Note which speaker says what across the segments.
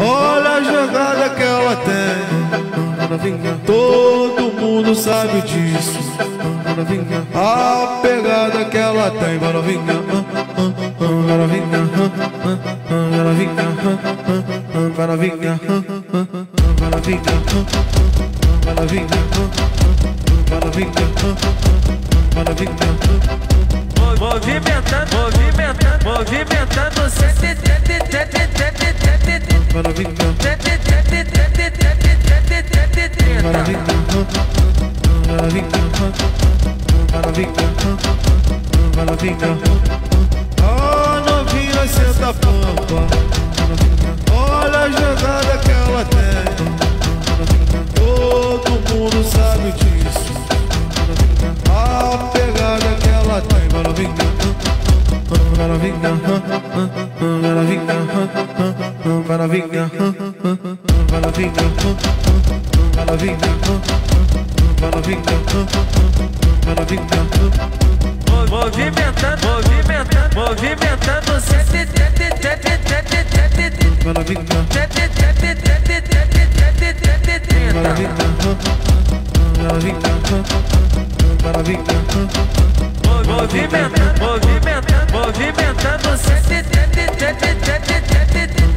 Speaker 1: Olha a jogada que ela tem. Todo mundo sabe disso. A pegada que ela tem.
Speaker 2: Movimentando, movimentando, movimentando,
Speaker 1: Oh novinha, senta a pampa Olha a jogada que ela tem Todo mundo sabe disso A pegada que ela tem Maravilha, maravilha, maravilha, maravilha, maravilha
Speaker 2: movimentando, movimentando, movimentando, movimentando, movimentando,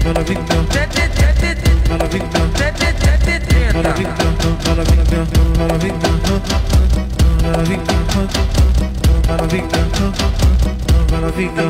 Speaker 2: movimentando,
Speaker 1: Maravilla,